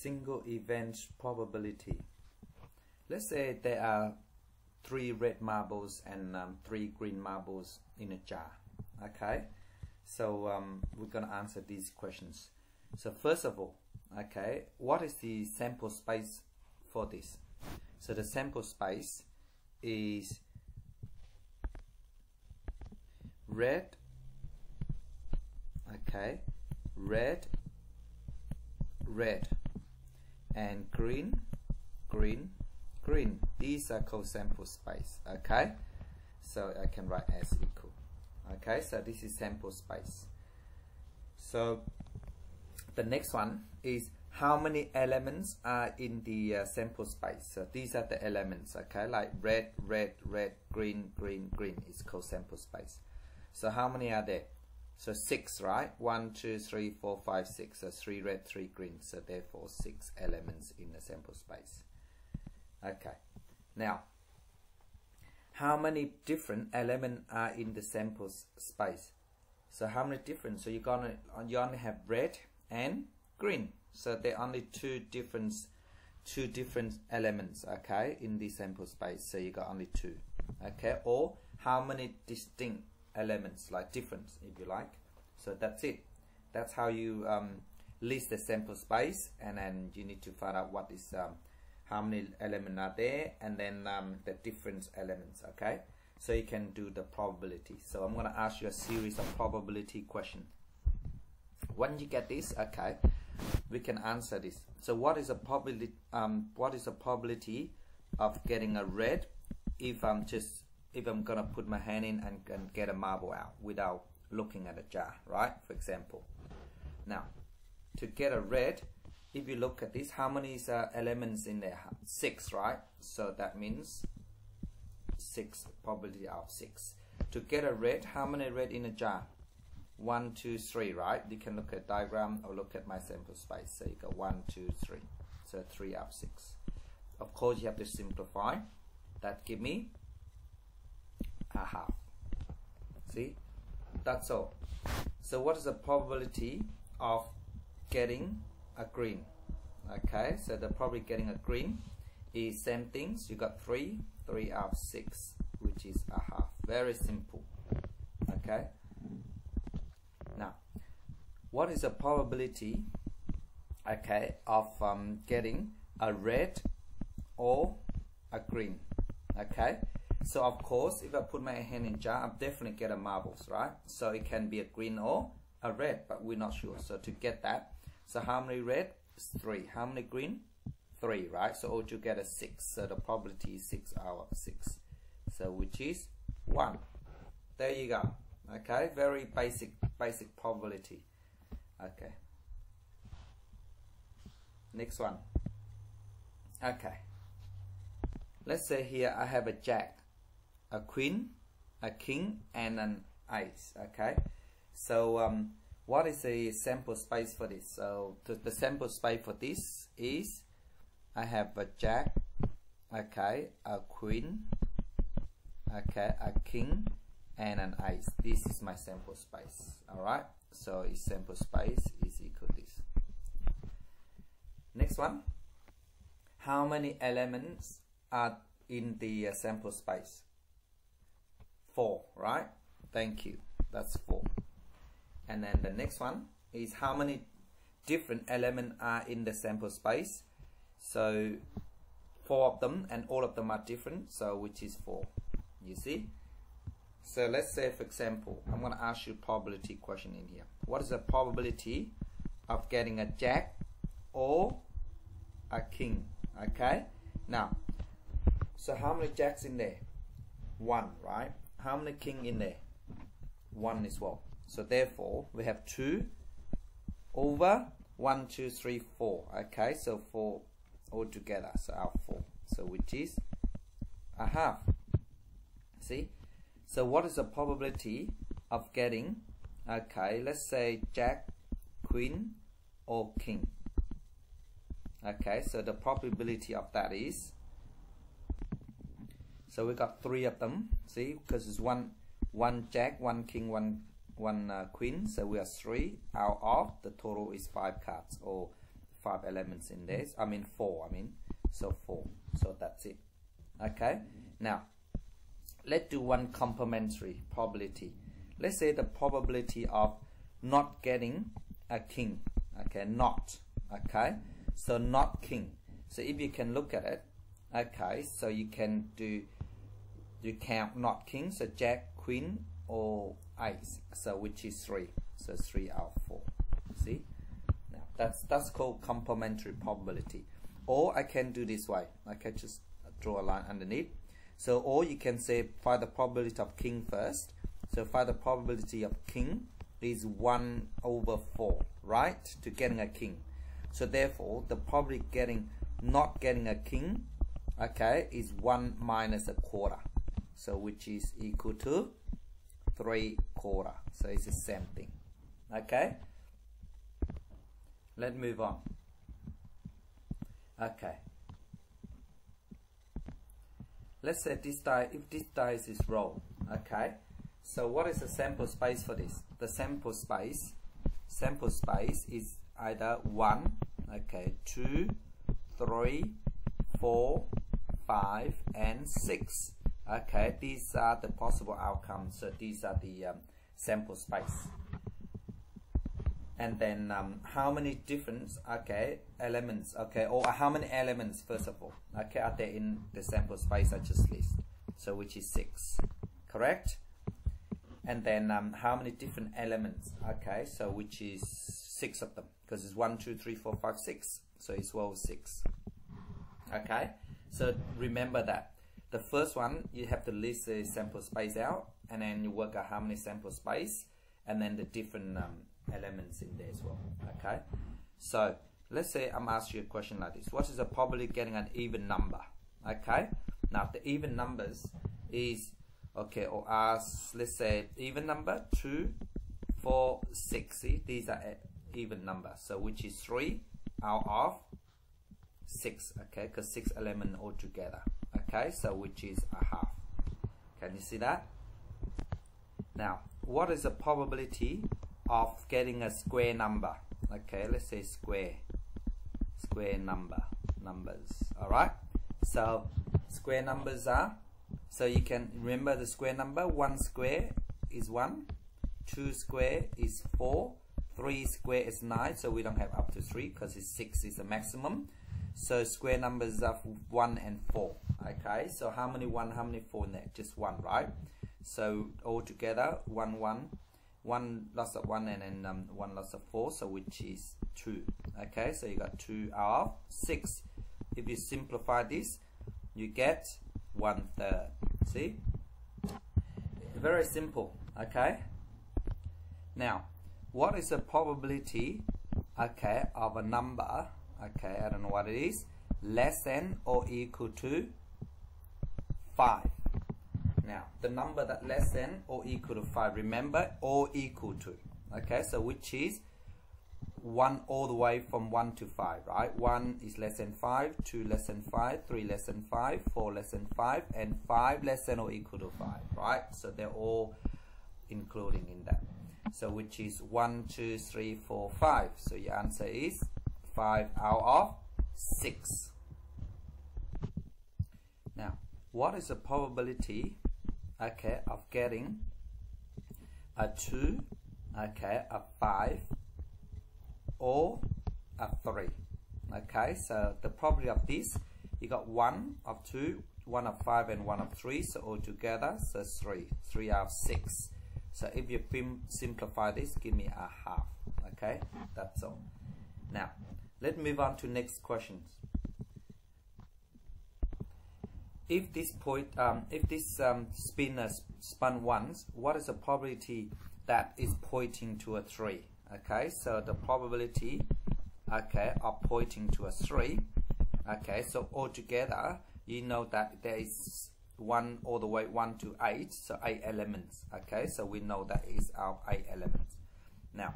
single event probability. Let's say there are three red marbles and um, three green marbles in a jar. Okay, so um, we're gonna answer these questions. So first of all, okay, what is the sample space for this? So the sample space is red, okay, red, red, and green, green, green. These are called sample space, okay? So I can write S equal. Okay, so this is sample space. So the next one is how many elements are in the uh, sample space. So these are the elements, okay, like red, red, red, green, green, green is called sample space. So how many are there? So six, right? One, two, three, four, five, six. So three red, three green. So therefore six elements in the sample space. Okay. Now, how many different elements are in the sample space? So how many different? So you're gonna you only have red and green. So there are only two different two different elements, okay, in the sample space. So you got only two, okay. Or how many distinct elements, like difference, if you like. So that's it. That's how you um, list the sample space, and then you need to find out what is um, how many elements are there and then um, the difference elements okay so you can do the probability so I'm gonna ask you a series of probability questions when you get this okay we can answer this so what is a probability um, what is the probability of getting a red if I'm just if I'm gonna put my hand in and, and get a marble out without looking at a jar right for example now to get a red if you look at this, how many uh, elements in there? Six, right? So that means six, probability of six. To get a red, how many red in a jar? One, two, three, right? You can look at diagram or look at my sample space. So you got one, two, three. So three out of six. Of course, you have to simplify. That give me a half. See? That's all. So what is the probability of getting a green? Okay so they're probably getting a green is same things. You got three three out of six which is a half. Very simple. Okay? Now what is the probability okay of um, getting a red or a green? Okay so of course if I put my hand in jar I'm definitely get a marbles right so it can be a green or a red but we're not sure so to get that so how many red? Three. How many green? Three, right? So altogether six. So the probability is six out of six. So which is one. There you go. Okay, very basic basic probability. Okay. Next one. Okay. Let's say here I have a jack, a queen, a king, and an ace. Okay. So um, what is the sample space for this? So the, the sample space for this is I have a jack okay a queen okay a king and an ace this is my sample space all right so its sample space is equal to this. Next one. How many elements are in the uh, sample space four right? Thank you. That's four. And then the next one is how many different elements are in the sample space. So four of them and all of them are different so which is four? You see? So let's say for example I'm going to ask you a probability question in here. What is the probability of getting a jack or a king? Okay? Now so how many jacks in there? One right how many king in there one as well so therefore, we have 2 over 1, 2, 3, 4. Okay, so 4 altogether. So our 4. So which is a half. See? So what is the probability of getting, okay, let's say Jack, Queen, or King? Okay, so the probability of that is, so we got three of them, see, because it's one, one Jack, one King, one one uh, queen. So we are three out of the total is five cards or five elements in this I mean four I mean. So four. So that's it. Okay? Now let's do one complementary probability. Let's say the probability of not getting a king okay? Not okay? So not king. So if you can look at it okay? So you can do you count not king so jack queen or ace. So which is three? So three out of four. See? Now that's that's called complementary probability. Or I can do this way. I can just draw a line underneath. So or you can say find the probability of king first. So find the probability of king is 1 over 4 right? To getting a king. So therefore the probability getting not getting a king okay is 1 minus a quarter so which is equal to 3 quarter. So it's the same thing. Okay? Let's move on. Okay. Let's say this die if this dice is roll okay? So what is the sample space for this? The sample space sample space is either 1 okay 2 3 4 5 and 6 okay these are the possible outcomes. So these are the um, sample space. And then um, how many different okay elements okay or how many elements first of all okay are there in the sample space I just list? So which is six correct? And then um, how many different elements okay so which is six of them? Because it's one two three four five six so it's well six. Okay so remember that the first one you have to list the sample space out and then you work out how many sample space and then the different um, elements in there as well okay? So let's say I'm asking you a question like this. What is the probability getting an even number okay? Now the even numbers is okay or as let's say even number two four six see? These are even number. So which is three out of six okay? Because six element altogether okay so which is a half. Can you see that? Now what is the probability of getting a square number? Okay let's say square square number numbers all right? So square numbers are so you can remember the square number one square is one two square is four three square is nine so we don't have up to three because it's six is the maximum. So square numbers are one and four okay so how many one how many four in there just one right? So all together one one. One loss of one and then um, one loss of four so which is two. Okay so you got two out of six. If you simplify this you get one third. See? Very simple okay? Now what is the probability okay of a number okay I don't know what it is less than or equal to 5 now, the number that less than or equal to 5, remember, or equal to. Okay, so which is 1 all the way from 1 to 5, right? 1 is less than 5, 2 less than 5, 3 less than 5, 4 less than 5, and 5 less than or equal to 5, right? So they're all including in that. So which is 1, 2, 3, 4, 5. So your answer is 5 out of 6. What is the probability okay of getting a 2 okay a 5 or a 3 okay so the probability of this you got 1 of 2 1 of 5 and 1 of 3 so all together so 3 3 out of 6 so if you simplify this give me a half okay? That's all. Now let's move on to next questions if this point, um, if this um, spinner spun once, what is the probability that is pointing to a 3? Okay, so the probability, okay, of pointing to a 3, okay, so altogether, you know that there is 1 all the way 1 to 8, so 8 elements, okay, so we know that is our 8 elements. Now,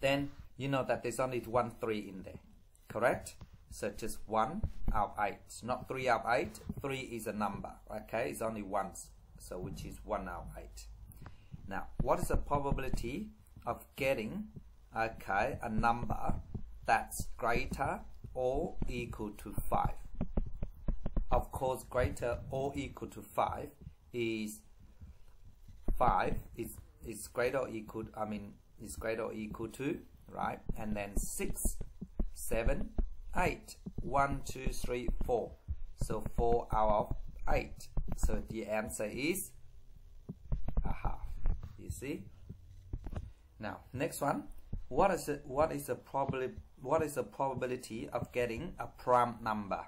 then you know that there's only one 3 in there, correct? So just 1 out of 8. not 3 out of 8. 3 is a number. Okay, it's only once. So which is 1 out of 8. Now, what is the probability of getting, okay, a number, that's greater or equal to 5 of course greater or equal to 5 is 5 is is greater or equal I mean is greater or equal to right and then 6 7 8 1 2 3 4 so 4 out of 8 so the answer is a half. You see? Now next one. What is it what is the probability what is the probability of getting a prime number?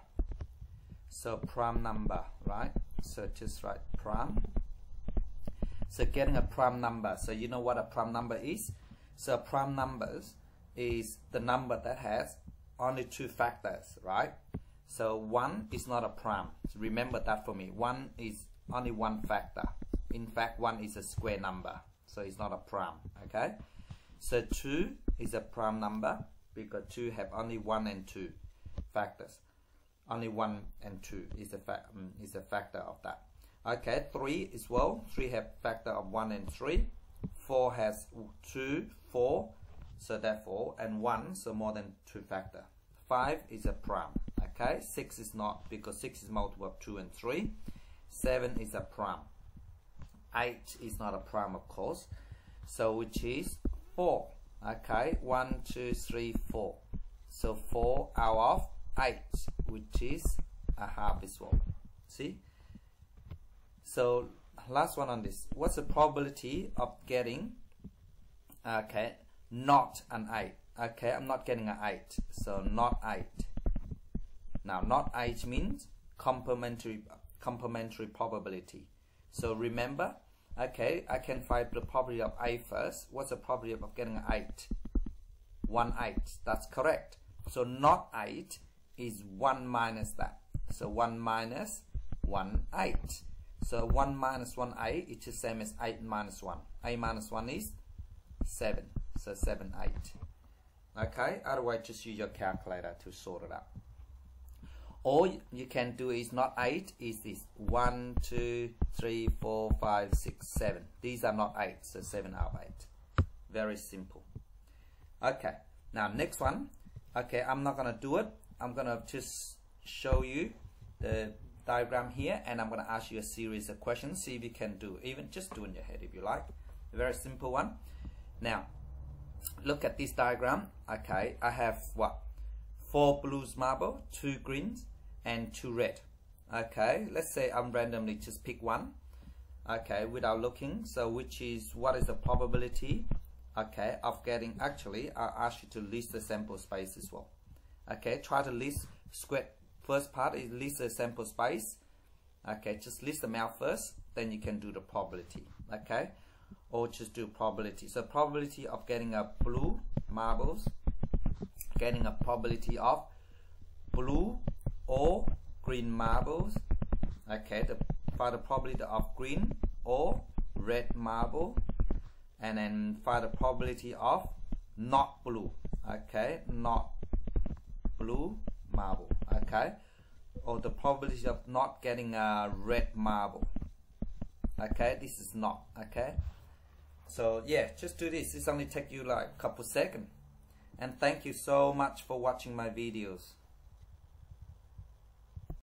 So prime number right? So just write prime. So getting a prime number. So you know what a prime number is? So prime numbers is the number that has only two factors right? So 1 is not a prime. So remember that for me. 1 is only one factor. In fact 1 is a square number. So it's not a prime okay? So 2 is a prime number because 2 have only 1 and 2 factors. Only 1 and 2 is a, um, is a factor of that. Okay 3 as well. 3 have factor of 1 and 3 4 has 2 4 so therefore and 1 so more than 2 factor. 5 is a prime okay? 6 is not because 6 is multiple of 2 and 3 7 is a prime. 8 is not a prime of course. So which is 4 okay? 1 2 3 4 so 4 out of 8 which is a half as well. See? So last one on this. What's the probability of getting okay not an 8 okay I'm not getting an 8 so not 8 now not 8 means complementary complementary probability. So remember okay I can find the probability of 8 first. What's the probability of getting an 8 1 8 that's correct. So not 8 is 1 minus that. So 1 minus 1 8 so 1 minus 1 8 it's the same as 8 minus 1 8 minus 1 is 7 so 7 8 okay otherwise just use your calculator to sort it out all you can do is not 8 is this 1 2 3 4 5 6 7 these are not 8 so 7 out of 8 very simple. Okay now next one. Okay I'm not gonna do it. I'm gonna just show you the diagram here and I'm gonna ask you a series of questions see if you can do even just do in your head if you like. A very simple one. Now look at this diagram. Okay I have what? Four blues marble two greens and two red. Okay let's say I'm randomly just pick one. Okay without looking. So which is what is the probability? Okay of getting actually I'll ask you to list the sample space as well. Okay try to list square first part is list the sample space. Okay just list them out first then you can do the probability. Okay or just do probability. So probability of getting a blue marbles getting a probability of blue or green marbles. Okay the find the probability of green or red marble and then find the probability of not blue. Okay not blue marble. Okay or the probability of not getting a red marble. Okay this is not okay so yeah just do this. This only take you like a couple seconds and thank you so much for watching my videos